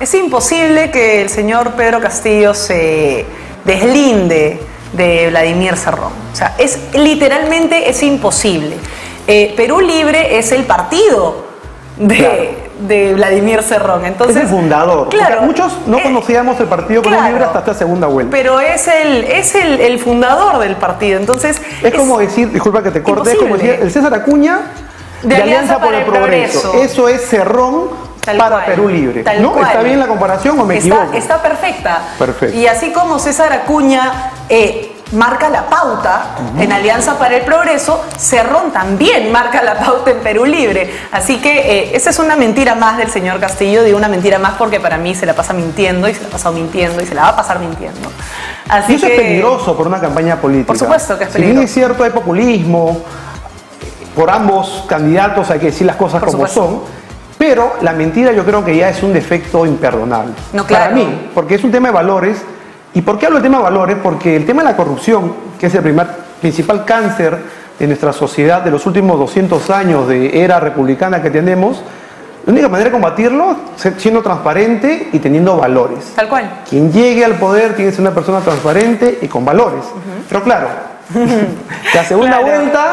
Es imposible que el señor Pedro Castillo se deslinde de Vladimir Cerrón. O sea, es literalmente es imposible. Eh, Perú Libre es el partido de, Claro. de Vladimir Cerrón. Entonces, es el fundador. Claro, O sea, muchos no eh, conocíamos el Partido Perú claro. Libre hasta esta segunda vuelta. Pero es el, es el, el fundador del partido. Entonces, es, como decir, disculpa que te corte, es como decir el César Acuña De Alianza para el Progreso. Eso es Cerrón Tal para cual, Perú Libre. tal ¿No? cual. ¿Está bien la comparación o me está, equivoco? Está perfecta. Perfecto. Y así como César Acuña eh, marca la pauta en Alianza para el Progreso, Cerrón también marca la pauta en Perú Libre. Así que eh, esa es una mentira más del señor Castillo, digo una mentira más porque para mí se la pasa mintiendo y se la ha pasado mintiendo y se la va a pasar mintiendo. Así Y eso que, es peligroso por una campaña política. Por supuesto que es Si bien peligroso. es cierto, hay populismo, por ambos candidatos hay que decir las cosas Por como supuesto. son, pero la mentira yo creo que ya es un defecto imperdonable. No, claro. Para mí, porque es un tema de valores. ¿Y por qué hablo del tema de valores? Porque el tema de la corrupción, que es el primer, principal cáncer de nuestra sociedad de los últimos 200 años de era republicana que tenemos, la única manera de combatirlo es siendo transparente y teniendo valores. Tal cual. Quien llegue al poder tiene que ser una persona transparente y con valores. Pero claro, la segunda Claro. vuelta,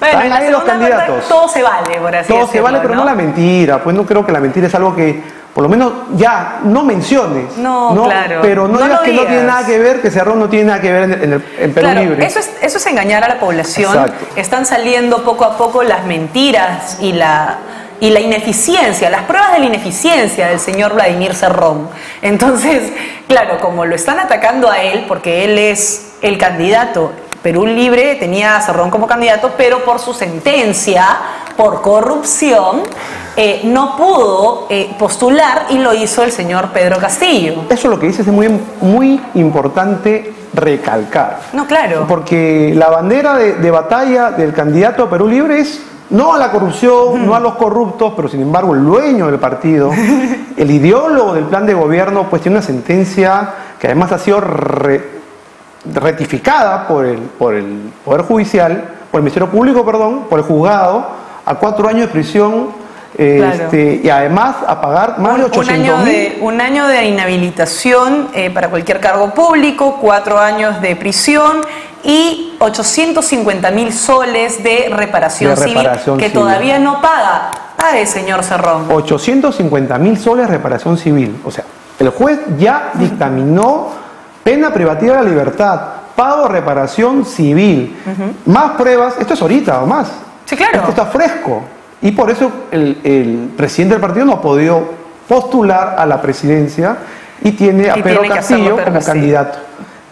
Bueno, Están en la ahí los vuelta candidatos. todo se vale, por así todo se vale, pero no la mentira. Pues no creo que la mentira es algo que, por lo menos, ya no menciones. No, claro. Pero no, No digas que no tiene nada que ver, que Cerrón no tiene nada que ver en, en el, en Perú Claro, Libre. Eso es, eso es engañar a la población. Exacto. Están saliendo poco a poco las mentiras y la, y la ineficiencia, las pruebas de la ineficiencia del señor Vladimir Cerrón. Entonces, claro, como lo están atacando a él, porque él es el candidato, Perú Libre tenía a Cerrón como candidato, pero por su sentencia, por corrupción, eh, no pudo eh, postular y lo hizo el señor Pedro Castillo. Eso lo que dices es muy, muy importante recalcar. No, claro. Porque la bandera de, de batalla del candidato a Perú Libre es no a la corrupción, no a los corruptos, pero sin embargo el dueño del partido, el ideólogo del plan de gobierno, pues tiene una sentencia que además ha sido re- rectificada por el, por el Poder Judicial, por el Ministerio Público, perdón, por el juzgado, a cuatro años de prisión Claro. este, y además a pagar más de Un, un 800 año mil. de, un año de inhabilitación eh, para cualquier cargo público, cuatro años de prisión y 850 mil soles de reparación, De reparación civil que civil. todavía no paga. Pague, señor Cerrón. 850 mil soles reparación civil. O sea, el juez ya dictaminó pena privativa de la libertad, pago reparación civil, más pruebas. Esto es ahorita o más. Sí, claro. Esto está fresco. Y por eso el, el presidente del partido no ha podido postular a la presidencia y tiene a Y Pedro tiene Castillo como Castillo. candidato.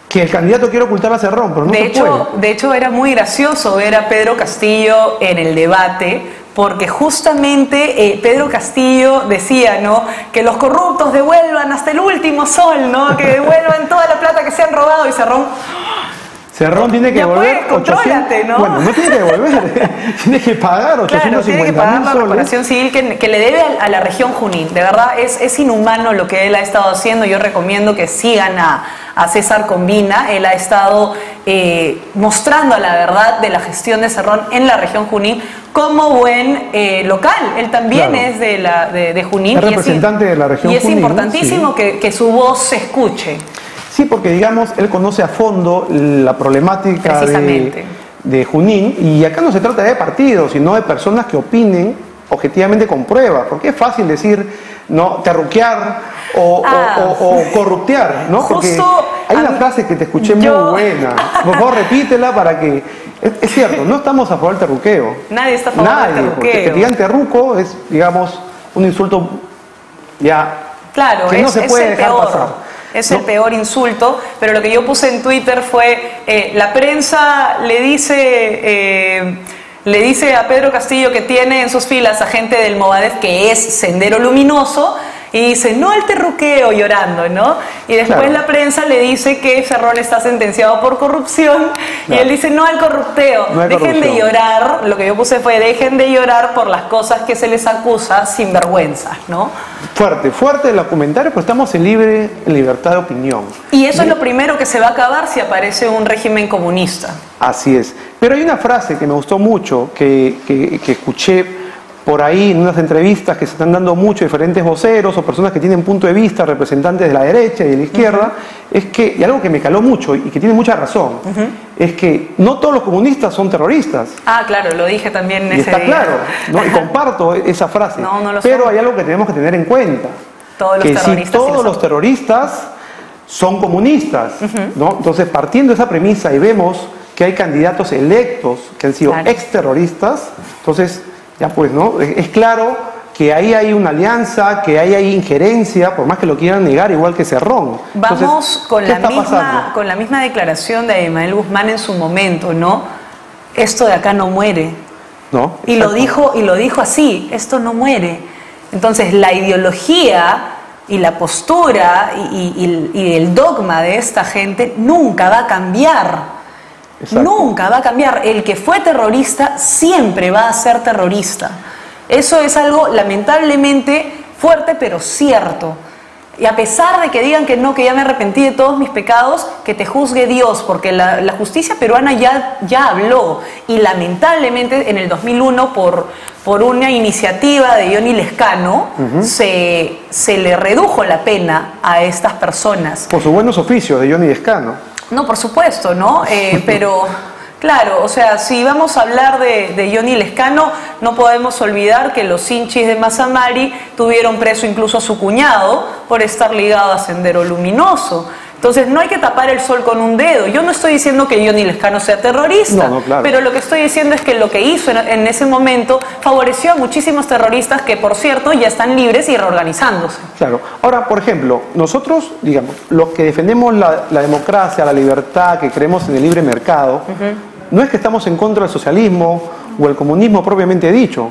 Que el candidato quiere ocultar a Cerrón, pero no de, se hecho, puede. de hecho, era muy gracioso ver a Pedro Castillo en el debate, porque justamente eh, Pedro Castillo decía, ¿no? Que los corruptos devuelvan hasta el último sol, ¿no? Que devuelvan toda la plata que se han robado y Cerrón. Cerrón tiene que Ya devolver pues, contrólate, ¿no? Bueno, no tiene que devolver, tiene que pagar 850 Claro, tiene que pagar la reparación civil que, que le debe a, a la región Junín. De verdad, es, es inhumano lo que él ha estado haciendo. Yo recomiendo que sigan a, a César Combina. Él ha estado eh, mostrando la verdad de la gestión de Cerrón en la región Junín como buen eh, local. Él también Claro. es de, la, de, de Junín. Es y representante de la región Y es Junín, importantísimo sí. que, que su voz se escuche. Sí, porque digamos, él conoce a fondo la problemática de, Junín y acá no se trata de partidos, sino de personas que opinen objetivamente con pruebas, porque es fácil decir, no, terruquear o, Ah. o- o corruptear, ¿no? Porque hay una frase que te escuché yo- muy buena, por favor repítela para que... Es, es cierto, no estamos a favor del terruqueo. Nadie está a favor del Nadie, porque terruqueo. que te digan terruco es, digamos, un insulto ya Claro, que es, no se puede dejar peor. pasar. Es ¿no? el peor insulto, pero lo que yo puse en Twitter fue, eh, la prensa le dice, eh, le dice a Pedro Castillo que tiene en sus filas a gente del Movadef que es Sendero Luminoso, y dice, no al terruqueo llorando, ¿no? Y después Claro. la prensa le dice que Ferrón está sentenciado por corrupción, y él dice, no al corrupteo, No dejen de llorar, lo que yo puse fue, dejen de llorar por las cosas que se les acusa sin vergüenza, ¿no? Fuerte, fuerte los comentarios, pero estamos en libre en libertad de opinión. Y eso es lo primero que se va a acabar si aparece un régimen comunista. Así es. Pero hay una frase que me gustó mucho, que, que- que escuché por ahí en unas entrevistas que se están dando mucho diferentes voceros o personas que tienen punto de vista, representantes de la derecha y de la izquierda, es que, y algo que me caló mucho y que tiene mucha razón, es que no todos los comunistas son terroristas. Ah, claro, lo dije también en y ese está día. claro, ¿no? y comparto esa frase. No, no lo Pero son. hay algo que tenemos que tener en cuenta. Todos los que si terroristas sí todos lo los terroristas son comunistas, ¿no? Entonces, partiendo de esa premisa y vemos que hay candidatos electos que han sido Claro. exterroristas, entonces, ya pues, ¿no? Es claro que ahí hay una alianza, que ahí hay injerencia, por más que lo quieran negar, igual que Cerrón. Entonces, Vamos con ¿qué la, misma, pasando? con la misma declaración de Abimael Guzmán en su momento, ¿no? Esto de acá no muere. ¿No? Y lo dijo, y lo dijo así, esto no muere. Entonces la ideología y la postura y, y- y- y el dogma de esta gente nunca va a cambiar. Exacto. Nunca va a cambiar. El que fue terrorista siempre va a ser terrorista. Eso es algo lamentablemente fuerte pero cierto. Y a pesar de que digan que no, que ya me arrepentí de todos mis pecados, que te juzgue Dios, porque la, la justicia peruana ya, ya habló. Y lamentablemente en el 2001, por, por una iniciativa de Johnny Lescano, se, se le redujo la pena a estas personas. Por sus buenos oficios de Johnny Descano. No, por supuesto, ¿no? Eh, pero, claro, o sea, si vamos a hablar de, de Johnny Lescano, no podemos olvidar que los hinchis de Mazamari tuvieron preso incluso a su cuñado por estar ligado a Sendero Luminoso. Entonces, no hay que tapar el sol con un dedo. Yo no estoy diciendo que Johnny Lescano sea terrorista, No, no, claro. pero lo que estoy diciendo es que lo que hizo en, en ese momento favoreció a muchísimos terroristas que, por cierto, ya están libres y reorganizándose. Claro. Ahora, por ejemplo, nosotros, digamos, los que defendemos la, la democracia, la libertad, que creemos en el libre mercado, no es que estamos en contra del socialismo o el comunismo propiamente dicho.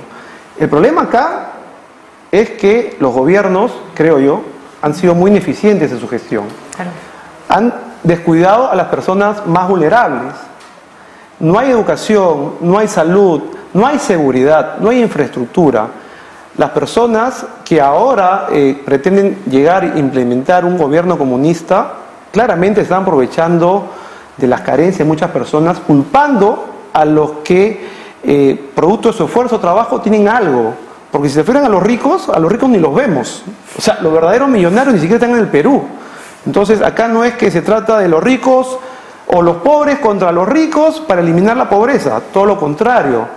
El problema acá es que los gobiernos, creo yo, han sido muy ineficientes en su gestión. Han descuidado a las personas más vulnerables. No hay educación, no hay salud, no hay seguridad, no hay infraestructura. Las personas que ahora eh, pretenden llegar e implementar un gobierno comunista claramente están aprovechando de las carencias de muchas personas, culpando a los que, eh, producto de su esfuerzo trabajo, tienen algo. Porque si se fueran a los ricos, a los ricos ni los vemos. O sea, los verdaderos millonarios ni siquiera están en el Perú. Entonces, acá no es que se trata de los ricos o los pobres contra los ricos para eliminar la pobreza, todo lo contrario.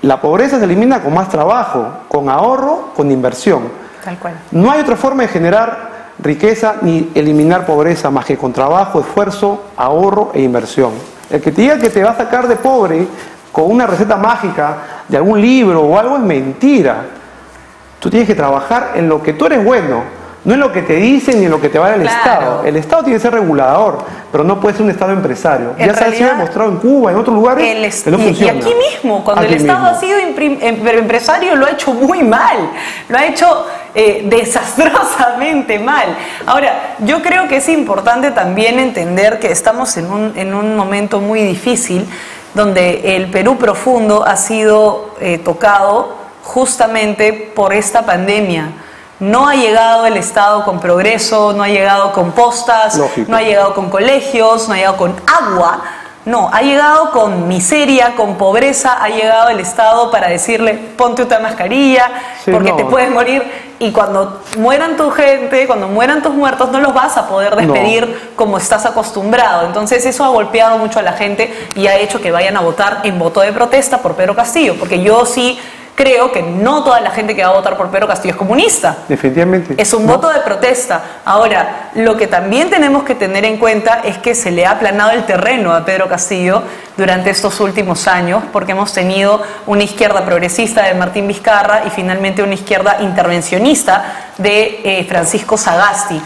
La pobreza se elimina con más trabajo, con ahorro, con inversión. Tal cual. No hay otra forma de generar riqueza ni eliminar pobreza más que con trabajo, esfuerzo, ahorro e inversión. El que te diga que te va a sacar de pobre con una receta mágica de algún libro o algo es mentira. Tú tienes que trabajar en lo que tú eres bueno, no en lo que te dicen ni en lo que te va el Claro. Estado. El Estado tiene que ser regulador, pero no puede ser un Estado empresario. En ya se ha sido demostrado en Cuba, en otros lugares, El es- que no y, aquí mismo, cuando Aquí el Estado mismo. ha sido em- empresario, lo ha hecho muy mal, lo ha hecho eh, desastrosamente mal. Ahora, yo creo que es importante también entender que estamos en un, en un momento muy difícil, donde el Perú profundo ha sido eh, tocado justamente por esta pandemia. No ha llegado el Estado con progreso, no ha llegado con postas, Lógico. no ha llegado con colegios, no ha llegado con agua. No, ha llegado con miseria, con pobreza, ha llegado el Estado para decirle, ponte otra mascarilla, Sí, porque no. te puedes morir. Y cuando mueran tu gente, cuando mueran tus muertos, no los vas a poder despedir como estás acostumbrado. Entonces eso ha golpeado mucho a la gente y ha hecho que vayan a votar en voto de protesta por Pedro Castillo. Porque yo sí creo que no toda la gente que va a votar por Pedro Castillo es comunista. Definitivamente. Es un No. voto de protesta. Ahora, lo que también tenemos que tener en cuenta es que se le ha aplanado el terreno a Pedro Castillo durante estos últimos años, porque hemos tenido una izquierda progresista de Martín Vizcarra y finalmente una izquierda intervencionista de eh, Francisco Sagasti,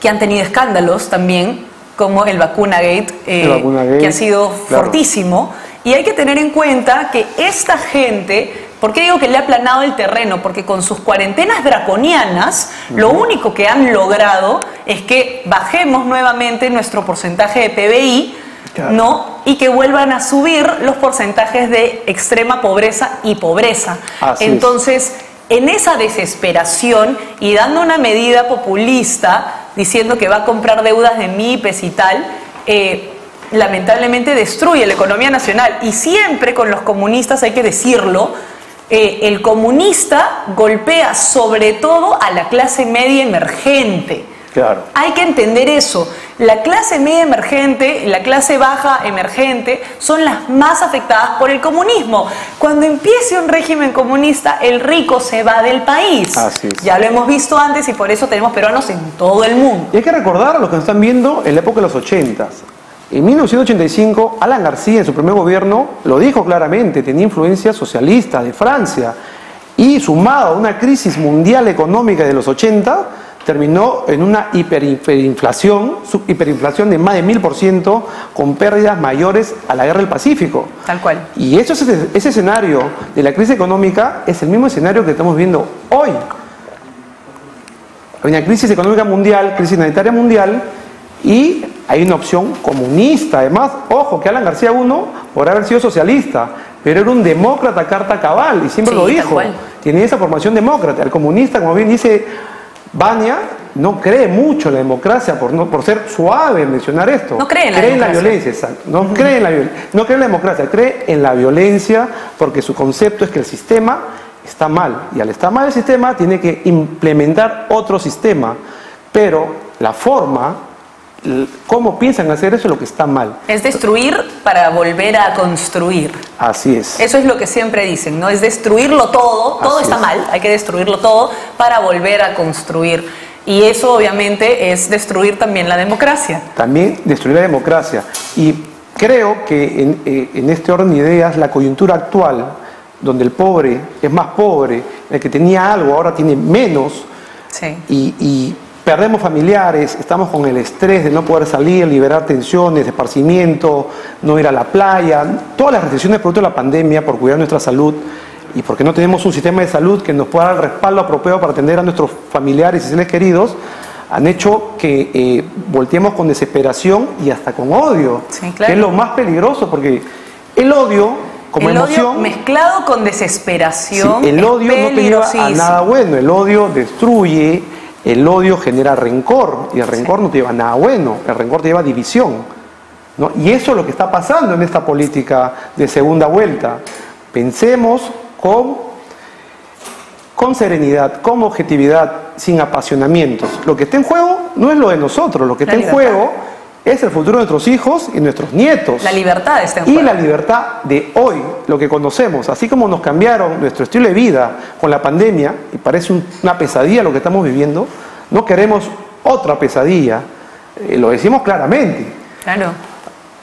que han tenido escándalos también, como el Vacunagate, eh, El Vacunagate, que ha sido claro. fortísimo. Y hay que tener en cuenta que esta gente, ¿por qué digo que le ha aplanado el terreno? Porque con sus cuarentenas draconianas, lo único que han logrado es que bajemos nuevamente nuestro porcentaje de PBI, Claro. ¿no? Y que vuelvan a subir los porcentajes de extrema pobreza y pobreza. Así es. Entonces, en esa desesperación y dando una medida populista, diciendo que va a comprar deudas de MIPES y tal, eh, lamentablemente destruye la economía nacional. Y siempre con los comunistas hay que decirlo, eh, el comunista golpea sobre todo a la clase media emergente. Claro. Hay que entender eso. La clase media emergente la clase baja emergente son las más afectadas por el comunismo. Cuando empiece un régimen comunista, el rico se va del país. Así es. Ya lo hemos visto antes y por eso tenemos peruanos en todo el mundo. Y hay que recordar a los que nos están viendo en la época de los 80. En 1985, Alan García en su primer gobierno lo dijo claramente, tenía influencia socialista de Francia y sumado a una crisis mundial económica de los 80, terminó en una hiperinflación, hiperinflación de más de mil por ciento, con pérdidas mayores a la guerra del Pacífico. Tal cual. Y eso, ese escenario de la crisis económica es el mismo escenario que estamos viendo hoy. Hay una crisis económica mundial, crisis sanitaria mundial, y hay una opción comunista. Además, ojo, que Alan García uno por haber sido socialista, pero era un demócrata carta cabal, y siempre Sí, lo dijo. Tiene esa formación demócrata. El comunista, como bien dice Bania, no cree mucho en la democracia, por, no, por ser suave en mencionar esto. No cree en la la democracia. violencia, exacto. No cree en la no cree en la democracia, cree en la violencia porque su concepto es que el sistema está mal. Y al estar mal el sistema, tiene que implementar otro sistema. Pero la forma, cómo piensan hacer eso es lo que está mal. Es destruir para volver a construir. Así es. Eso es lo que siempre dicen, ¿no? Es destruirlo todo, todo Así está es. mal, hay que destruirlo todo para volver a construir. Y eso obviamente es destruir también la democracia. también destruir la democracia. Y creo que en, eh, en este orden de ideas, la coyuntura actual, donde el pobre es más pobre, el que tenía algo ahora tiene menos, Sí. y, y perdemos familiares, estamos con el estrés de no poder salir, liberar tensiones, esparcimiento, no ir a la playa, todas las restricciones producto de la pandemia por cuidar nuestra salud y porque no tenemos un sistema de salud que nos pueda dar el respaldo apropiado para atender a nuestros familiares y seres queridos, han hecho que eh, volteemos con desesperación y hasta con odio, Sí, claro. que es lo más peligroso porque el odio como el emoción... odio mezclado con Sí, desesperación. el odio no te lleva a nada bueno, el odio destruye, el odio genera rencor y el rencor no te lleva a nada bueno, el rencor te lleva a división. ¿no? Y eso es lo que está pasando en esta política de segunda vuelta. Pensemos con, con serenidad, con objetividad, sin apasionamientos. Lo que está en juego no es lo de nosotros, lo que está en juego es el futuro de nuestros hijos y nuestros nietos La libertad está en y juego. la libertad de hoy, lo que conocemos, así como nos cambiaron nuestro estilo de vida con la pandemia, y parece un- una pesadilla lo que estamos viviendo, no queremos otra pesadilla, eh, lo decimos claramente. Claro.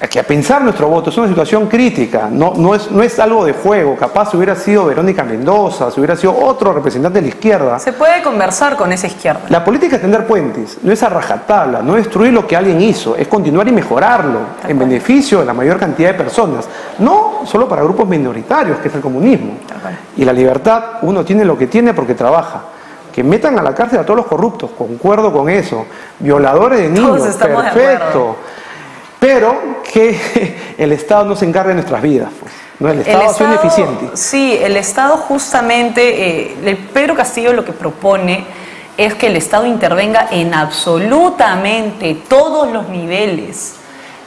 Que pensar nuestro voto, es una situación crítica, no, no, es, no es algo de juego, capaz si hubiera sido Verónica Mendoza, si hubiera sido otro representante de la izquierda. Se puede conversar con esa izquierda. La política es tender puentes, no es a rajatabla, no es destruir lo que alguien hizo, es continuar y mejorarlo en beneficio de la mayor cantidad de personas, no solo para grupos minoritarios, que es el comunismo. Y la libertad, uno tiene lo que tiene porque trabaja. Que metan a la cárcel a todos los corruptos, concuerdo con eso. Violadores de niños, perfecto. Pero que el Estado no se encargue de nuestras vidas. pues. No, el Estado, ha sido ineficiente. Sí, el Estado justamente, eh, el Pedro Castillo lo que propone es que el Estado intervenga en absolutamente todos los niveles.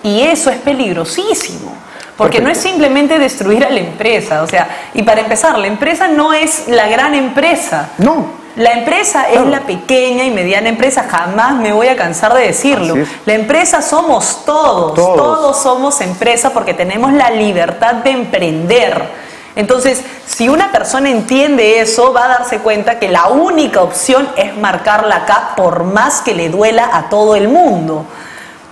Y eso es peligrosísimo. Porque no es simplemente destruir a la empresa. O sea, y para empezar, la empresa no es la gran empresa. No, La empresa Claro. es la pequeña y mediana empresa, jamás me voy a cansar de decirlo. La empresa somos todos, Todos. todos, somos empresa porque tenemos la libertad de emprender. Entonces, si una persona entiende eso, va a darse cuenta que la única opción es marcarla acá por más que le duela a todo el mundo.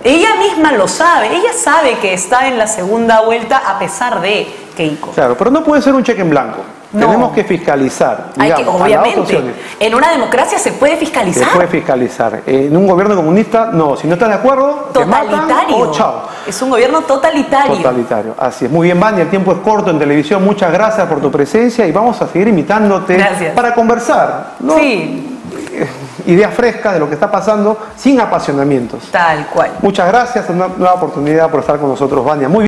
Ella misma lo sabe, ella sabe que está en la segunda vuelta a pesar de Keiko. claro, pero no puede ser un cheque en blanco. No. Tenemos que fiscalizar. Hay que, obviamente, en una democracia se puede Se fiscalizar. puede fiscalizar. En un gobierno comunista, no. Si no estás de acuerdo, te matan Totalitario. chao. Es un gobierno totalitario. Totalitario. Así es. Muy bien, Vania. El tiempo es corto en televisión. Muchas gracias por tu presencia y vamos a seguir invitándote Gracias. para conversar. ¿no? Sí, Ideas frescas de lo que está pasando sin apasionamientos. tal cual. Muchas gracias. Una nueva oportunidad por estar con nosotros, Vania. Muy